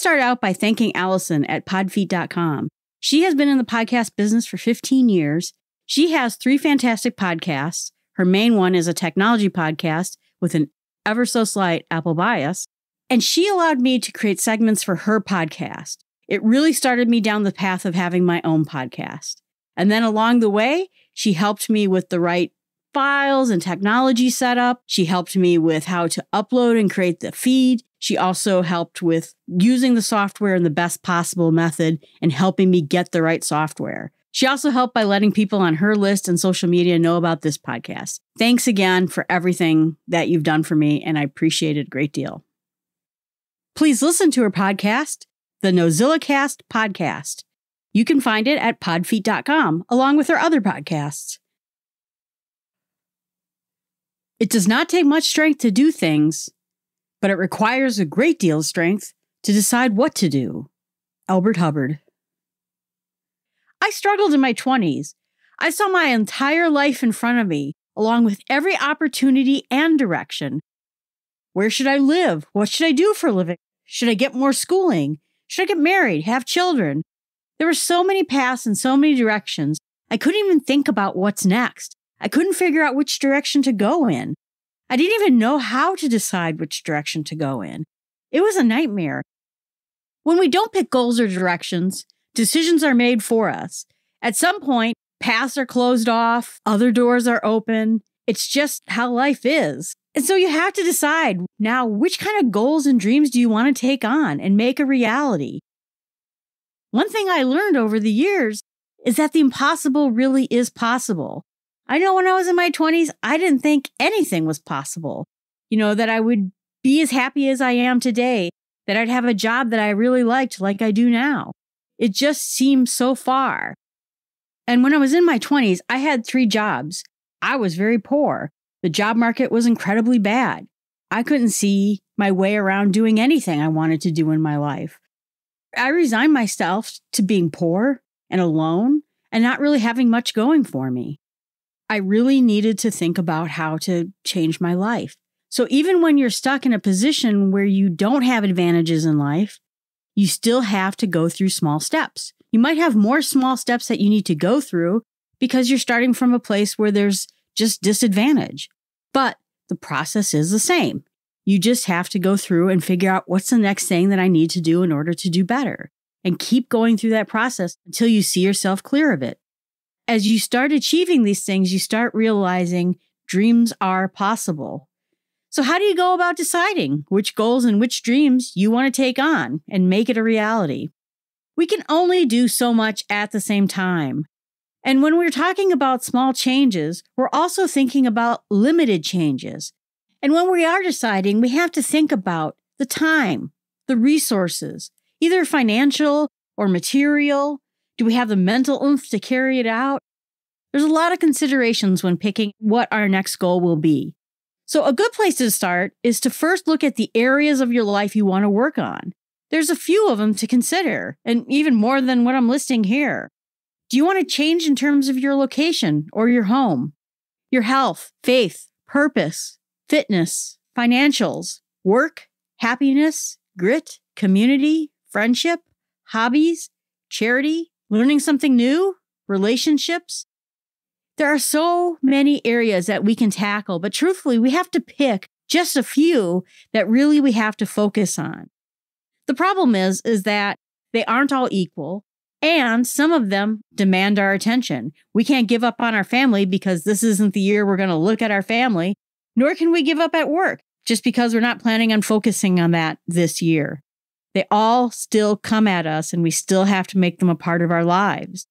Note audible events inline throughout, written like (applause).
start out by thanking Allison at podfeet.com. She has been in the podcast business for 15 years. She has three fantastic podcasts. Her main one is a technology podcast with an ever so slight Apple bias. And she allowed me to create segments for her podcast. It really started me down the path of having my own podcast. And then along the way, she helped me with the right files and technology setup. She helped me with how to upload and create the feed. She also helped with using the software in the best possible method and helping me get the right software. She also helped by letting people on her list and social media know about this podcast. Thanks again for everything that you've done for me, and I appreciate it a great deal. Please listen to her podcast, the NosillaCast podcast. You can find it at podfeet.com along with her other podcasts. It does not take much strength to do things, but it requires a great deal of strength to decide what to do. Elbert Hubbard. I struggled in my 20s. I saw my entire life in front of me, along with every opportunity and direction. Where should I live? What should I do for a living? Should I get more schooling? Should I get married, have children? There were so many paths and so many directions. I couldn't even think about what's next. I couldn't figure out which direction to go in. I didn't even know how to decide which direction to go in. It was a nightmare. When we don't pick goals or directions, decisions are made for us. At some point, paths are closed off, other doors are open. It's just how life is. And so you have to decide now which kind of goals and dreams do you want to take on and make a reality? One thing I learned over the years is that the impossible really is possible. I know when I was in my 20s, I didn't think anything was possible. You know, that I would be as happy as I am today, that I'd have a job that I really liked like I do now. It just seemed so far. And when I was in my 20s, I had three jobs. I was very poor. The job market was incredibly bad. I couldn't see my way around doing anything I wanted to do in my life. I resigned myself to being poor and alone and not really having much going for me. I really needed to think about how to change my life. So even when you're stuck in a position where you don't have advantages in life, you still have to go through small steps. You might have more small steps that you need to go through because you're starting from a place where there's just disadvantage. But the process is the same. You just have to go through and figure out what's the next thing that I need to do in order to do better and keep going through that process until you see yourself clear of it. As you start achieving these things, you start realizing dreams are possible. So, how do you go about deciding which goals and which dreams you want to take on and make it a reality? We can only do so much at the same time. And when we're talking about small changes, we're also thinking about limited changes. And when we are deciding, we have to think about the time, the resources, either financial or material. Do we have the mental oomph to carry it out? There's a lot of considerations when picking what our next goal will be. So, a good place to start is to first look at the areas of your life you want to work on. There's a few of them to consider, and even more than what I'm listing here. Do you want to change in terms of your location or your home, your health, faith, purpose, fitness, financials, work, happiness, grit, community, friendship, hobbies, charity, learning something new, relationships? There are so many areas that we can tackle, but truthfully, we have to pick just a few that really we have to focus on. The problem is, is that they aren't all equal and some of them demand our attention. We can't give up on our family because this isn't the year we're going to look at our family, nor can we give up at work just because we're not planning on focusing on that this year. They all still come at us and we still have to make them a part of our lives.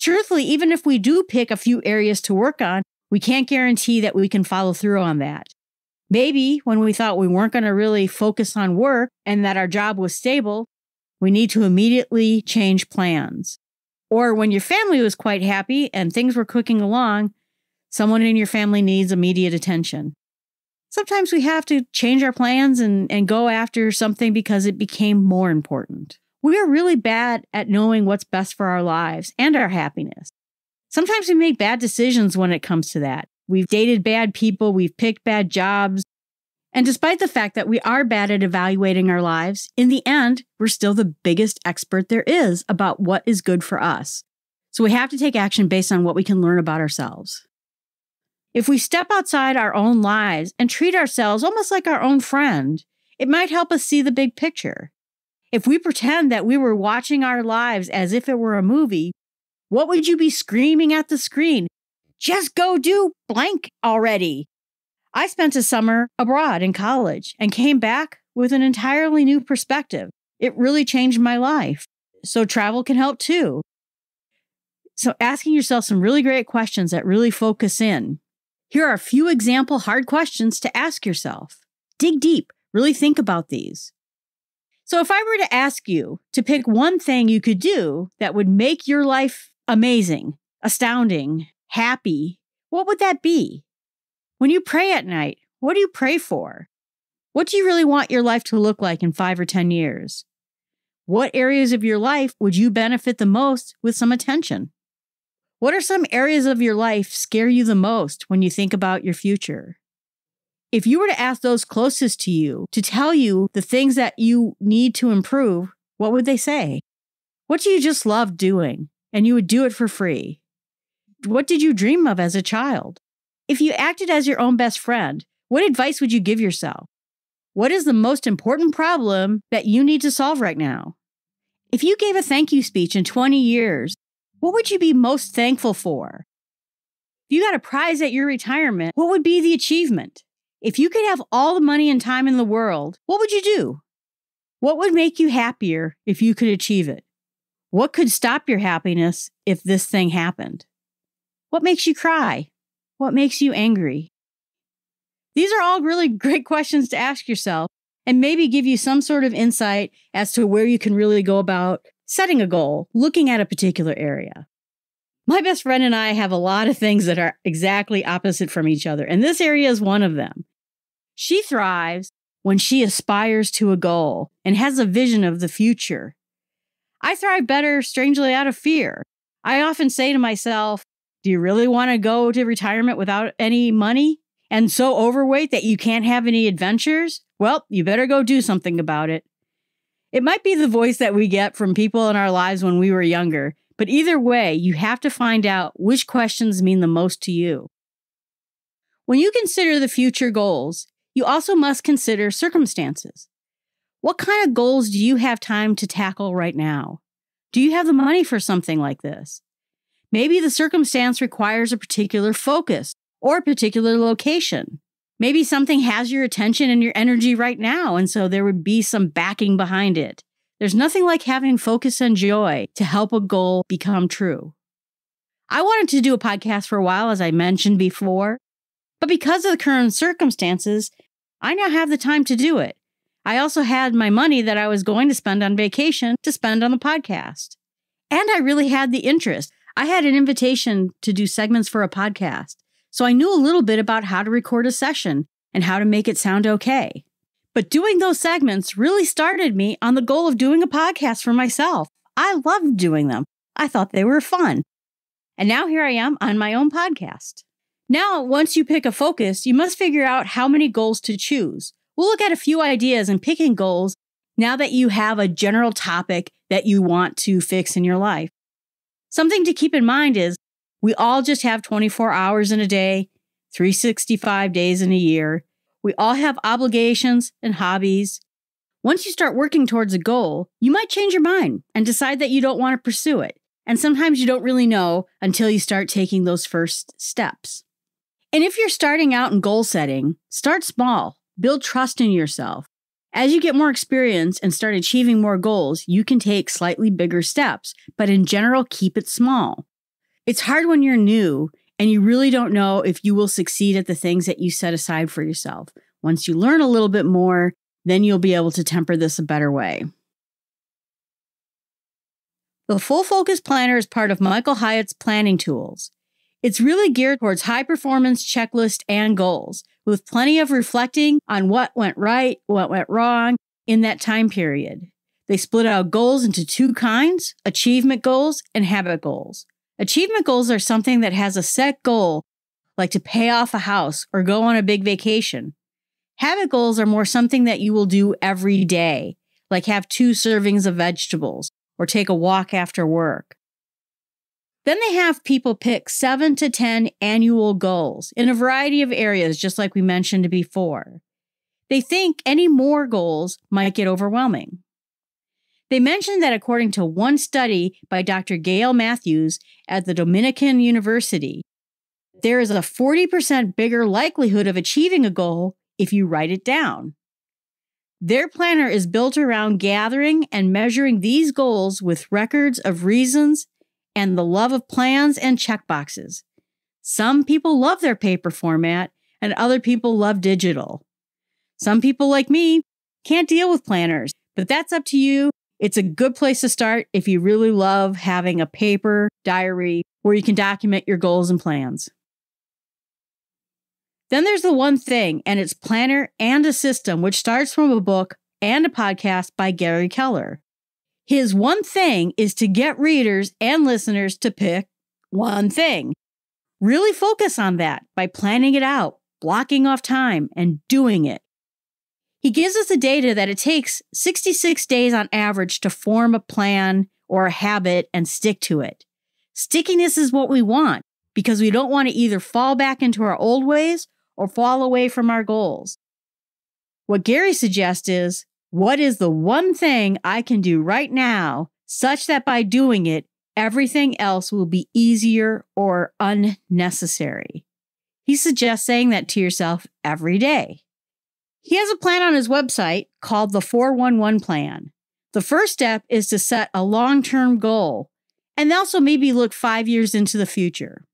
Truthfully, even if we do pick a few areas to work on, we can't guarantee that we can follow through on that. Maybe when we thought we weren't going to really focus on work and that our job was stable, we need to immediately change plans. Or when your family was quite happy and things were cooking along, someone in your family needs immediate attention. Sometimes we have to change our plans and, and go after something because it became more important. We are really bad at knowing what's best for our lives and our happiness. Sometimes we make bad decisions when it comes to that. We've dated bad people, we've picked bad jobs, And despite the fact that we are bad at evaluating our lives, in the end, we're still the biggest expert there is about what is good for us. So we have to take action based on what we can learn about ourselves. If we step outside our own lives and treat ourselves almost like our own friend, it might help us see the big picture. If we pretend that we were watching our lives as if it were a movie, what would you be screaming at the screen? Just go do blank already. I spent a summer abroad in college and came back with an entirely new perspective. It really changed my life. So travel can help too. So asking yourself some really great questions that really focus in. Here are a few example hard questions to ask yourself. Dig deep, really think about these. So if I were to ask you to pick one thing you could do that would make your life amazing, astounding, happy, what would that be? When you pray at night, what do you pray for? What do you really want your life to look like in five or 10 years? What areas of your life would you benefit the most with some attention? What are some areas of your life scare you the most when you think about your future? If you were to ask those closest to you to tell you the things that you need to improve, what would they say? What do you just love doing and you would do it for free? What did you dream of as a child? If you acted as your own best friend, what advice would you give yourself? What is the most important problem that you need to solve right now? If you gave a thank you speech in 20 years, what would you be most thankful for? If you got a prize at your retirement, what would be the achievement? If you could have all the money and time in the world, what would you do? What would make you happier if you could achieve it? What could stop your happiness if this thing happened? What makes you cry? What makes you angry? These are all really (laughs) great questions to ask yourself and maybe give you some sort of insight as to where you can really go about setting a goal, looking at a particular area. My best friend and I have a lot of things that are exactly opposite from each other, and this area is one of them. She thrives when she aspires to a goal and has a vision of the future. I thrive better, strangely, out of fear. I often say to myself, do you really want to go to retirement without any money and so overweight that you can't have any adventures? Well, you better go do something about it. It might be the voice that we get from people in our lives when we were younger, but either way, you have to find out which questions mean the most to you. When you consider the future goals, you also must consider circumstances. What kind of goals do you have time to tackle right now? Do you have the money for something like this? Maybe the circumstance requires a particular focus or a particular location. Maybe something has your attention and your energy right now, and so there would be some backing behind it. There's nothing like having focus and joy to help a goal become true. I wanted to do a podcast for a while, as I mentioned before, but because of the current circumstances, I now have the time to do it. I also had my money that I was going to spend on vacation to spend on the podcast. And I really had the interest. I had an invitation to do segments for a podcast, so I knew a little bit about how to record a session and how to make it sound okay. But doing those segments really started me on the goal of doing a podcast for myself. I loved doing them. I thought they were fun. And now here I am on my own podcast. Now, once you pick a focus, you must figure out how many goals to choose. We'll look at a few ideas in picking goals now that you have a general topic that you want to fix in your life. Something to keep in mind is we all just have 24 hours in a day, 365 days in a year. We all have obligations and hobbies. Once you start working towards a goal, you might change your mind and decide that you don't want to pursue it. And sometimes you don't really know until you start taking those first steps. And if you're starting out in goal setting, start small, build trust in yourself. As you get more experience and start achieving more goals, you can take slightly bigger steps, but in general, keep it small. It's hard when you're new and you really don't know if you will succeed at the things that you set aside for yourself. Once you learn a little bit more, then you'll be able to temper this a better way. The Full Focus Planner is part of Michael Hyatt's planning tools. It's really geared towards high performance checklist and goals with plenty of reflecting on what went right, what went wrong in that time period. They split out goals into two kinds achievement goals and habit goals. Achievement goals are something that has a set goal, like to pay off a house or go on a big vacation. Habit goals are more something that you will do every day, like have two servings of vegetables or take a walk after work. Then they have people pick seven to 10 annual goals in a variety of areas, just like we mentioned before. They think any more goals might get overwhelming. They mentioned that according to one study by Dr. Gail Matthews at the Dominican University, there is a 40% bigger likelihood of achieving a goal if you write it down. Their planner is built around gathering and measuring these goals with records of reasons and the love of plans and checkboxes. Some people love their paper format, and other people love digital. Some people, like me, can't deal with planners, but that's up to you. It's a good place to start if you really love having a paper diary where you can document your goals and plans. Then there's the one thing, and it's Planner and a System, which starts from a book and a podcast by Gary Keller. His one thing is to get readers and listeners to pick one thing. Really focus on that by planning it out, blocking off time, and doing it. He gives us the data that it takes 66 days on average to form a plan or a habit and stick to it. Stickiness is what we want because we don't want to either fall back into our old ways or fall away from our goals. What Gary suggests is what is the one thing I can do right now such that by doing it, everything else will be easier or unnecessary? He suggests saying that to yourself every day. He has a plan on his website called the 411 plan. The first step is to set a long term goal and also maybe look five years into the future.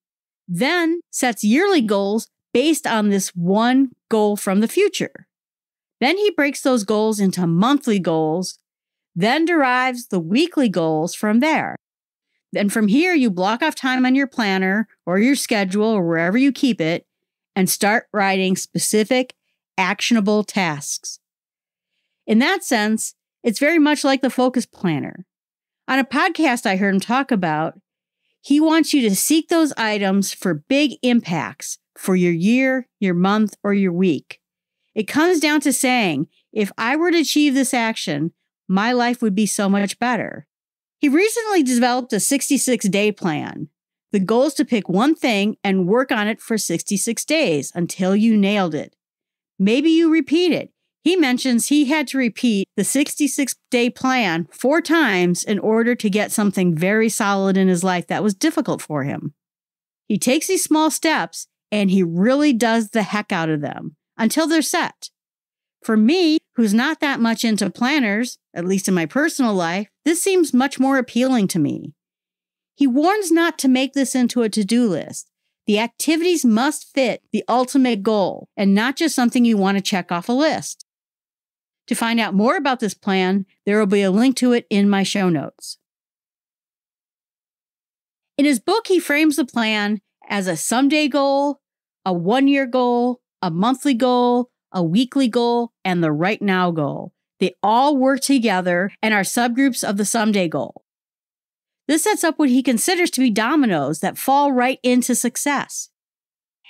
Then sets yearly goals based on this one goal from the future. Then he breaks those goals into monthly goals, then derives the weekly goals from there. Then from here, you block off time on your planner or your schedule or wherever you keep it and start writing specific, actionable tasks. In that sense, it's very much like the focus planner. On a podcast I heard him talk about, he wants you to seek those items for big impacts for your year, your month, or your week. It comes down to saying, if I were to achieve this action, my life would be so much better. He recently developed a 66 day plan. The goal is to pick one thing and work on it for 66 days until you nailed it. Maybe you repeat it. He mentions he had to repeat the 66 day plan four times in order to get something very solid in his life that was difficult for him. He takes these small steps and he really does the heck out of them until they're set. For me, who's not that much into planners, at least in my personal life, this seems much more appealing to me. He warns not to make this into a to do list. The activities must fit the ultimate goal and not just something you want to check off a list. To find out more about this plan, there will be a link to it in my show notes. In his book, he frames the plan as a someday goal, a one year goal, a monthly goal, a weekly goal, and the right now goal. They all work together and are subgroups of the someday goal. This sets up what he considers to be dominoes that fall right into success.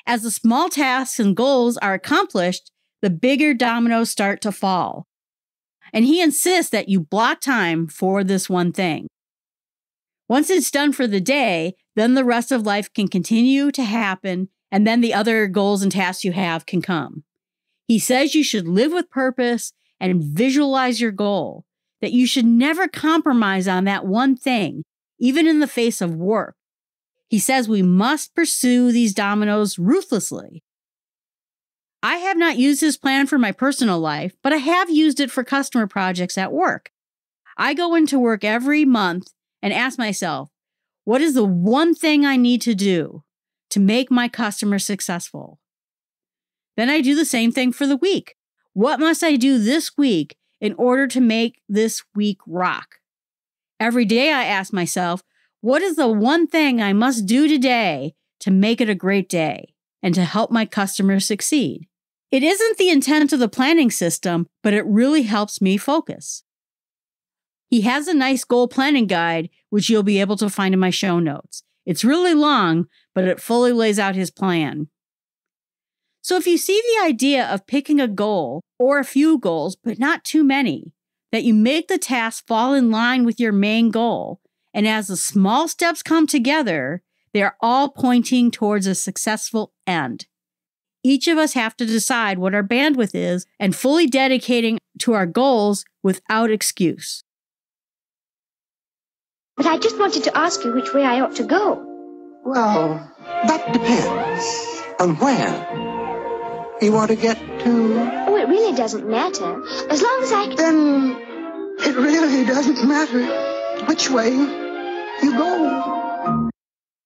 As the small tasks and goals are accomplished, the bigger dominoes start to fall. And he insists that you block time for this one thing. Once it's done for the day, then the rest of life can continue to happen and then the other goals and tasks you have can come. He says you should live with purpose and visualize your goal, that you should never compromise on that one thing, even in the face of work. He says we must pursue these dominoes ruthlessly. I have not used his plan for my personal life, but I have used it for customer projects at work. I go into work every month and ask myself, what is the one thing I need to do? to make my customer successful. Then I do the same thing for the week. What must I do this week in order to make this week rock? Every day I ask myself, what is the one thing I must do today to make it a great day and to help my customers succeed? It isn't the intent of the planning system, but it really helps me focus. He has a nice goal planning guide, which you'll be able to find in my show notes. It's really long, but it fully lays out his plan. So if you see the idea of picking a goal or a few goals, but not too many, that you make the task fall in line with your main goal. And as the small steps come together, they are all pointing towards a successful end. Each of us have to decide what our bandwidth is and fully dedicating to our goals without excuse. But I just wanted to ask you which way I ought to go. Well, that depends on where you want to get to. It really doesn't matter. As long as I can. Then it really doesn't matter which way you go.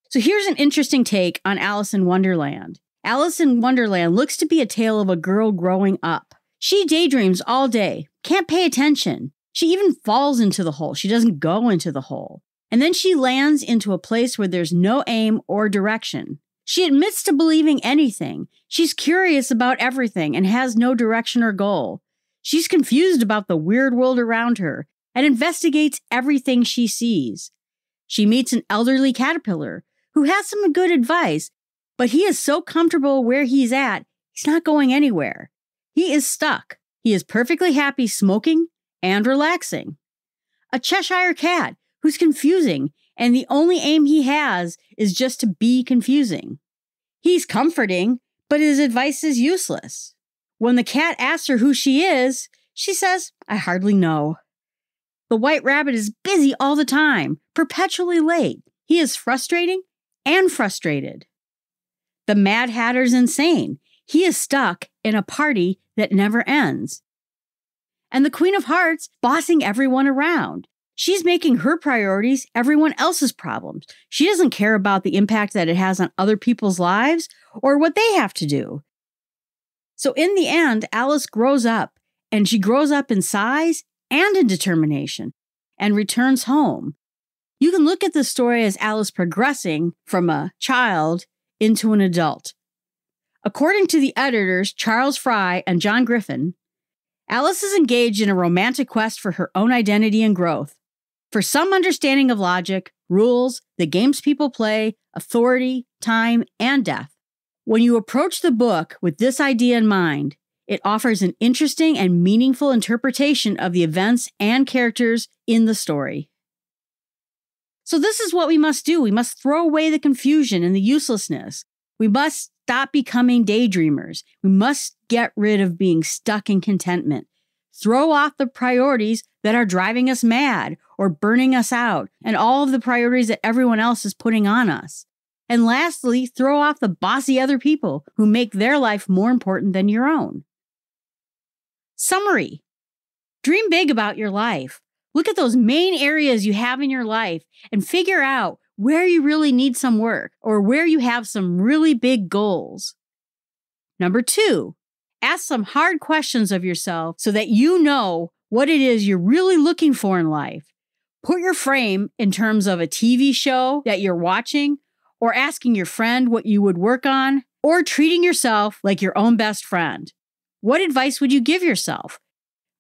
So here's an interesting take on Alice in Wonderland. Alice in Wonderland looks to be a tale of a girl growing up. She daydreams all day, can't pay attention. She even falls into the hole. She doesn't go into the hole. And then she lands into a place where there's no aim or direction. She admits to believing anything. She's curious about everything and has no direction or goal. She's confused about the weird world around her and investigates everything she sees. She meets an elderly caterpillar who has some good advice, but he is so comfortable where he's at, he's not going anywhere. He is stuck. He is perfectly happy smoking and relaxing. A Cheshire cat who's confusing, and the only aim he has is just to be confusing. He's comforting, but his advice is useless. When the cat asks her who she is, she says, I hardly know. The white rabbit is busy all the time, perpetually late. He is frustrating and frustrated. The Mad Hatter's insane. He is stuck in a party that never ends. And the Queen of Hearts bossing everyone around. She's making her priorities everyone else's problems. She doesn't care about the impact that it has on other people's lives or what they have to do. So, in the end, Alice grows up and she grows up in size and in determination and returns home. You can look at the story as Alice progressing from a child into an adult. According to the editors Charles Frey and John Griffith, Alice is engaged in a romantic quest for her own identity and growth for some understanding of logic, rules, the games people play, authority, time, and death. When you approach the book with this idea in mind, it offers an interesting and meaningful interpretation of the events and characters in the story. So, this is what we must do. We must throw away the confusion and the uselessness. We must stop becoming daydreamers. We must get rid of being stuck in contentment. Throw off the priorities that are driving us mad or burning us out, and all of the priorities that everyone else is putting on us. And lastly, throw off the bossy other people who make their life more important than your own. Summary Dream big about your life. Look at those main areas you have in your life and figure out where you really need some work or where you have some really big goals. Number two, ask some hard questions of yourself so that you know what it is you're really looking for in life. Put your frame in terms of a TV show that you're watching, or asking your friend what you would work on, or treating yourself like your own best friend. What advice would you give yourself?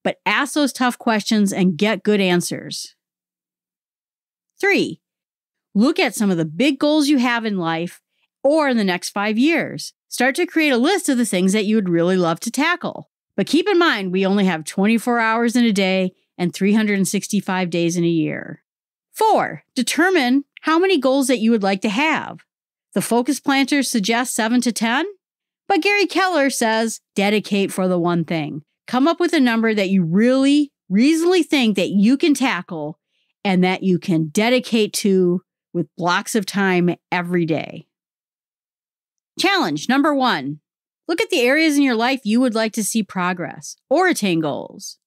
But ask those tough questions and get good answers. Three, look at some of the big goals you have in life or in the next five years. Start to create a list of the things that you would really love to tackle. But keep in mind, we only have 24 hours in a day and 365 days in a year. Four, determine how many goals that you would like to have. The focus planters suggest seven to 10, but Gary Keller says dedicate for the one thing. Come up with a number that you really reasonably think that you can tackle and that you can dedicate to with blocks of time every day. Challenge number one Look at the areas in your life you would like to see progress or attain goals.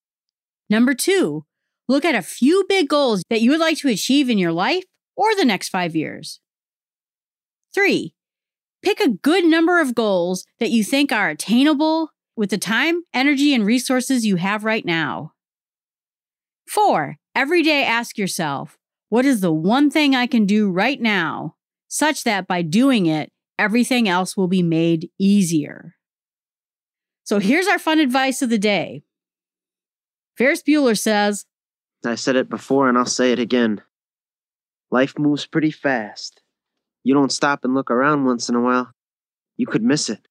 Number two, look at a few big goals that you would like to achieve in your life or the next five years. Three, pick a good number of goals that you think are attainable with the time, energy, and resources you have right now. Four, every day ask yourself, what is the one thing I can do right now, such that by doing it, everything else will be made easier. So here's our fun advice of the day. Ferris Bueller says, I said it before and I'll say it again. Life moves pretty fast. You don't stop and look around once in a while, you could miss it.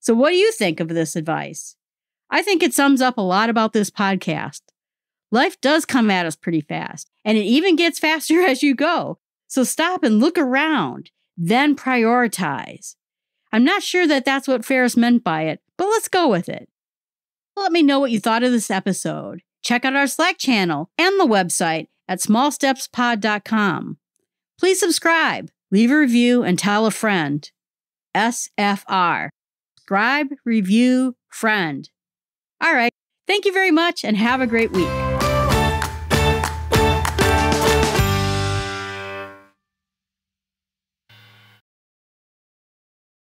So, what do you think of this advice? I think it sums up a lot about this podcast. Life does come at us pretty fast, and it even gets (laughs) faster as you go. So, stop and look around, then prioritize. I'm not sure that that's what Ferris meant by it, but let's go with it. Let me know what you thought of this episode. Check out our Slack channel and the website at smallstepspod.com. Please subscribe, leave a review, and tell a friend. SFR. Subscribe, review, friend. All right. Thank you very much and have a great week.